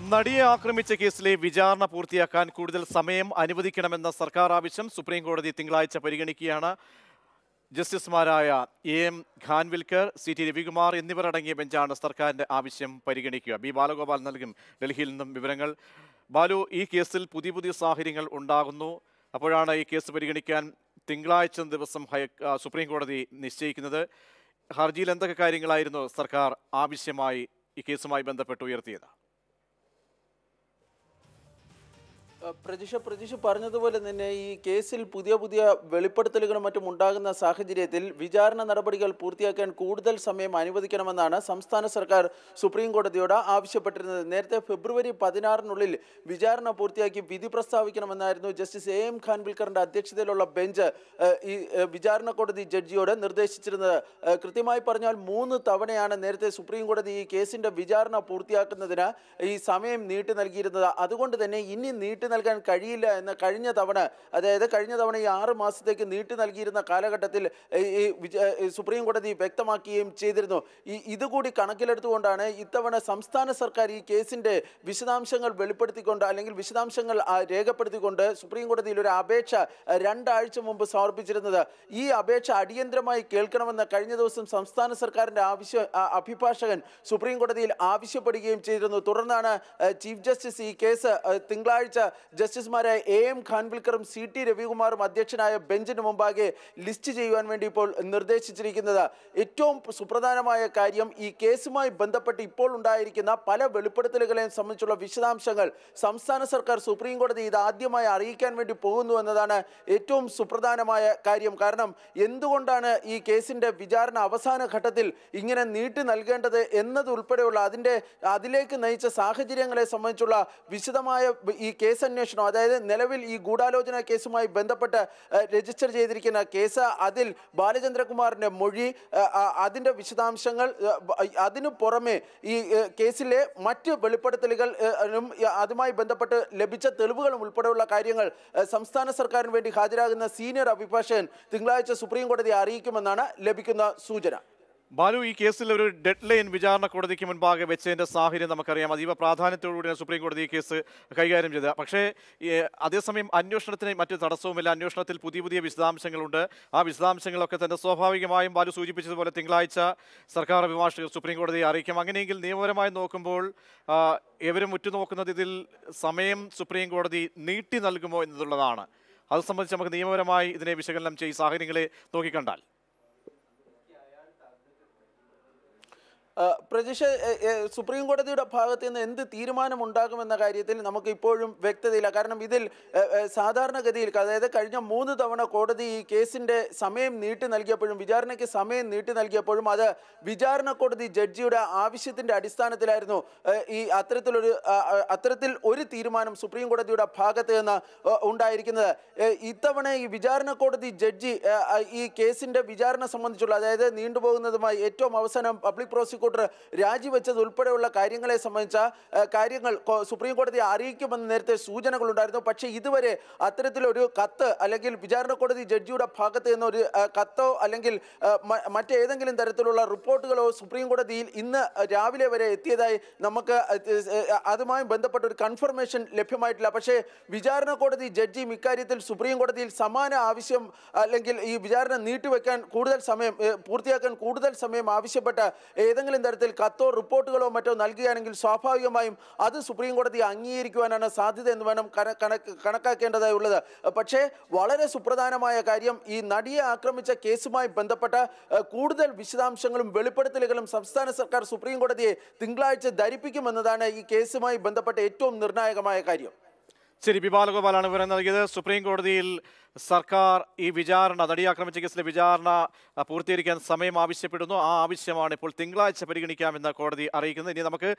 നടിയെ ആക്രമിച്ച കേസിലെ വിചാരണ പൂർത്തിയാക്കാൻ കൂടുതൽ സമയം അനുവദിക്കണമെന്ന സർക്കാർ ആവശ്യം സുപ്രീം കോടതി തിങ്കളാഴ്ച പരിഗണിക്കുകയാണ്. ജസ്റ്റിസുമാരായ A M Khanwilkar C T Ravikumar എന്നിവരടങ്ങിയ ബെഞ്ചാണ് സർക്കാരിന്റെ ആവശ്യം പരിഗണിക്കുക. ബി ബാലഗോപാൽ നൽകും ഡൽഹിയിൽ നിന്നും വിവരങ്ങൾ. ബാലു ഈ കേസിൽ പുതിയ പുതിയ സാഹചര്യങ്ങൾ ഉണ്ടാകുന്നു. അപ്പോഴാണ് ഈ കേസ് പരിഗണിക്കാൻ തിങ്കളാഴ്ച ദിവസം സുപ്രീം കോടതി നിശ്ചയിക്കുന്നത്. ഹർജിയിൽ എന്തൊക്കെ കാര്യങ്ങളായിരുന്നു സർക്കാർ ആവശ്യമായി ഈ കേസുമായി ബന്ധപ്പെട്ട് ഉയർത്തിയത്? പ്രജിഷ പ്രജിഷ് പറഞ്ഞതുപോലെ തന്നെ ഈ കേസിൽ പുതിയ പുതിയ വെളിപ്പെടുത്തലുകളും മറ്റും ഉണ്ടാകുന്ന സാഹചര്യത്തിൽ വിചാരണ നടപടികൾ പൂർത്തിയാക്കാൻ കൂടുതൽ സമയം അനുവദിക്കണമെന്നാണ് സംസ്ഥാന സർക്കാർ സുപ്രീം കോടതിയോട് ആവശ്യപ്പെട്ടിരുന്നത്. നേരത്തെ ഫെബ്രുവരി പതിനാറിനുള്ളിൽ വിചാരണ പൂർത്തിയാക്കി വിധി പ്രസ്താവിക്കണമെന്നായിരുന്നു ജസ്റ്റിസ് എ എം ഖാൻവിൽക്കറിന്റെ അധ്യക്ഷതയിലുള്ള ബെഞ്ച് ഈ വിചാരണ കോടതി ജഡ്ജിയോട് നിർദ്ദേശിച്ചിരുന്നത്. കൃത്യമായി പറഞ്ഞാൽ മൂന്ന് തവണയാണ് നേരത്തെ സുപ്രീം കോടതി ഈ കേസിന്റെ വിചാരണ പൂർത്തിയാക്കുന്നതിന് ഈ സമയം നീട്ടി നൽകിയിരുന്നത്. അതുകൊണ്ട് തന്നെ ഇനി നീട്ടി നൽകാൻ കഴിയില്ല എന്ന് കഴിഞ്ഞ തവണ അതായത് കഴിഞ്ഞ തവണ ഈ ആറ് മാസത്തേക്ക് നീട്ടി നൽകിയിരുന്ന കാലഘട്ടത്തിൽ ഈ സുപ്രീം കോടതി വ്യക്തമാക്കുകയും ചെയ്തിരുന്നു. ഈ ഇതുകൂടി കണക്കിലെടുത്തുകൊണ്ടാണ് ഇത്തവണ സംസ്ഥാന സർക്കാർ ഈ കേസിന്റെ വിശദാംശങ്ങൾ വെളിപ്പെടുത്തിക്കൊണ്ട് അല്ലെങ്കിൽ വിശദാംശങ്ങൾ രേഖപ്പെടുത്തിക്കൊണ്ട് സുപ്രീം കോടതിയിൽ ഒരു അപേക്ഷ രണ്ടാഴ്ച മുമ്പ് സമർപ്പിച്ചിരുന്നത്. ഈ അപേക്ഷ അടിയന്തരമായി കേൾക്കണമെന്ന് കഴിഞ്ഞ ദിവസം സംസ്ഥാന സർക്കാരിന്റെ ആവശ്യ അഭിഭാഷകൻ സുപ്രീം കോടതിയിൽ ആവശ്യപ്പെടുകയും ചെയ്തിരുന്നു. തുടർന്നാണ് ചീഫ് ജസ്റ്റിസ് ഈ കേസ് തിങ്കളാഴ്ച ജസ്റ്റിസുമാരായ എ എം ഖാൻവിൽക്കറും സി ടി രവികുമാറും അധ്യക്ഷനായ ബെഞ്ചിന് മുമ്പാകെ ലിസ്റ്റ് ചെയ്യുവാൻ വേണ്ടി ഇപ്പോൾ നിർദ്ദേശിച്ചിരിക്കുന്നത്. ഏറ്റവും സുപ്രധാനമായ കാര്യം ഈ കേസുമായി ബന്ധപ്പെട്ട് ഇപ്പോൾ ഉണ്ടായിരിക്കുന്ന പല വെളിപ്പെടുത്തലുകളെയും സംബന്ധിച്ചുള്ള വിശദാംശങ്ങൾ സംസ്ഥാന സർക്കാർ സുപ്രീം കോടതി ഇത് ആദ്യമായി അറിയിക്കാൻ വേണ്ടി പോകുന്നു എന്നതാണ് ഏറ്റവും സുപ്രധാനമായ കാര്യം. കാരണം എന്തുകൊണ്ടാണ് ഈ കേസിന്റെ വിചാരണ അവസാന ഘട്ടത്തിൽ ഇങ്ങനെ നീട്ടി നൽകേണ്ടത് എന്നതുൾപ്പെടെയുള്ള അതിന്റെ അതിലേക്ക് നയിച്ച സാഹചര്യങ്ങളെ സംബന്ധിച്ചുള്ള വിശദമായ ഈ കേസ് അന്വേഷണം അതായത് നിലവിൽ ഈ ഗൂഢാലോചന കേസുമായി ബന്ധപ്പെട്ട് രജിസ്റ്റർ ചെയ്തിരിക്കുന്ന കേസ് അതിൽ ബാലചന്ദ്രകുമാറിന്റെ മൊഴി അതിന്റെ വിശദാംശങ്ങൾ അതിനു പുറമെ ഈ കേസിലെ മറ്റ് വെളിപ്പെടുത്തലുകൾ അതുമായി ബന്ധപ്പെട്ട് ലഭിച്ച തെളിവുകളും ഉൾപ്പെടെയുള്ള കാര്യങ്ങൾ സംസ്ഥാന സർക്കാരിന് വേണ്ടി ഹാജരാകുന്ന സീനിയർ അഭിഭാഷകൻ തിങ്കളാഴ്ച സുപ്രീം കോടതിയെ അറിയിക്കുമെന്നാണ് ലഭിക്കുന്ന സൂചന. ബാലു ഈ കേസിൽ ഒരു ഡെഡ് ലൈൻ വിചാരണ കോടതിക്ക് മുൻപാകെ വെച്ചതിന്റെ സാഹചര്യം നമുക്കറിയാം. അതീവ പ്രാധാന്യത്തോടുകൂടിയാണ് സുപ്രീം കോടതി ഈ കേസ് കൈകാര്യം ചെയ്തത്. പക്ഷേ അതേസമയം അന്വേഷണത്തിന് മറ്റ് തടസ്സവുമില്ല. അന്വേഷണത്തിൽ പുതിയ പുതിയ വിശദാംശങ്ങളുണ്ട്. ആ വിശദാംശങ്ങളൊക്കെ തന്നെ സ്വാഭാവികമായും ബാലു സൂചിപ്പിച്ചതുപോലെ തിങ്കളാഴ്ച സർക്കാർ അഭിഭാഷകർ സുപ്രീം കോടതിയെ അറിയിക്കും. അങ്ങനെയെങ്കിൽ നിയമപരമായി നോക്കുമ്പോൾ ഇവരും ഉറ്റുനോക്കുന്നത് ഇതിൽ സമയം സുപ്രീം കോടതി നീട്ടി നൽകുമോ എന്നുള്ളതാണ്. അത് സംബന്ധിച്ച് നമുക്ക് നിയമപരമായി ഇതിനെ വിശകലനം ചെയ്ത് സാഹചര്യങ്ങളെ നോക്കിക്കണ്ടാൽ. പ്രജിഷ സുപ്രീം കോടതിയുടെ ഭാഗത്ത് നിന്ന് എന്ത് തീരുമാനമുണ്ടാകുമെന്ന കാര്യത്തിൽ നമുക്ക് ഇപ്പോഴും വ്യക്തതയില്ല. കാരണം ഇതിൽ സാധാരണഗതിയിൽ അതായത് കഴിഞ്ഞ മൂന്ന് തവണ കോടതി ഈ കേസിന്റെ സമയം നീട്ടി നൽകിയപ്പോഴും വിചാരണയ്ക്ക് സമയം നീട്ടി നൽകിയപ്പോഴും അത് വിചാരണ കോടതി ജഡ്ജിയുടെ ആവശ്യത്തിന്റെ അടിസ്ഥാനത്തിലായിരുന്നു. ഈ അത്തരത്തിലൊരു അത്തരത്തിൽ ഒരു തീരുമാനം സുപ്രീം കോടതിയുടെ ഭാഗത്ത് നിന്ന് ഉണ്ടായിരിക്കുന്നത്. ഇത്തവണ ഈ വിചാരണ കോടതി ജഡ്ജി ഈ കേസിന്റെ വിചാരണ സംബന്ധിച്ചുള്ള അതായത് നീണ്ടുപോകുന്നതുമായി ഏറ്റവും അവസാനം പബ്ലിക് പ്രോസിക്യൂട്ടർ രാജിവെച്ചത് ഉൾപ്പെടെയുള്ള കാര്യങ്ങളെ സംബന്ധിച്ച കാര്യങ്ങൾ സുപ്രീം കോടതിയെ അറിയിക്കുമെന്ന് നേരത്തെ സൂചനകളുണ്ടായിരുന്നു. പക്ഷേ ഇതുവരെ അത്തരത്തിലൊരു കത്ത് അല്ലെങ്കിൽ വിചാരണ കോടതി ജഡ്ജിയുടെ ഭാഗത്ത് നിന്ന് ഒരു കത്തോ അല്ലെങ്കിൽ മറ്റേതെങ്കിലും തരത്തിലുള്ള റിപ്പോർട്ടുകളോ സുപ്രീം കോടതിയിൽ ഇന്ന് രാവിലെ വരെ എത്തിയതായി നമുക്ക് അതുമായി ബന്ധപ്പെട്ട ഒരു കൺഫർമേഷൻ ലഭ്യമായിട്ടില്ല. പക്ഷേ വിചാരണ കോടതി ജഡ്ജി ഇക്കാര്യത്തിൽ സുപ്രീം കോടതിയിൽ സമാന ആവശ്യം അല്ലെങ്കിൽ ഈ വിചാരണ നീട്ടിവെക്കാൻ കൂടുതൽ സമയം പൂർത്തിയാക്കാൻ കൂടുതൽ സമയം ആവശ്യപ്പെട്ട ഏതെങ്കിലും തരത്തിൽ കത്തോ റിപ്പോർട്ടുകളോ മറ്റോ നൽകുകയാണെങ്കിൽ സ്വാഭാവികമായും അത് സുപ്രീം കോടതി അംഗീകരിക്കുവാനാണ് സാധ്യത എന്ന് വേണം കണക്കാക്കേണ്ടതായി ഉള്ളത്. പക്ഷേ വളരെ സുപ്രധാനമായ കാര്യം ഈ നടിയെ ആക്രമിച്ച കേസുമായി ബന്ധപ്പെട്ട കൂടുതൽ വിശദാംശങ്ങളും വെളിപ്പെടുത്തലുകളും സംസ്ഥാന സർക്കാർ സുപ്രീം കോടതിയെ തിങ്കളാഴ്ച ധരിപ്പിക്കുമെന്നതാണ് ഈ കേസുമായി ബന്ധപ്പെട്ട ഏറ്റവും നിർണായകമായ കാര്യം. ശരി ബി ബാലഗോപാലാണ് വിവരം നൽകിയത്. സുപ്രീം കോടതിയിൽ സർക്കാർ ഈ വിചാരണ നടി ആക്രമിച്ച കേസിലെ വിചാരണ പൂർത്തീകരിക്കാൻ സമയം ആവശ്യപ്പെടുന്നു. ആ ആവശ്യമാണ് ഇപ്പോൾ തിങ്കളാഴ്ച പരിഗണിക്കാമെന്ന് കോടതി അറിയിക്കുന്നത്. ഇനി നമുക്ക്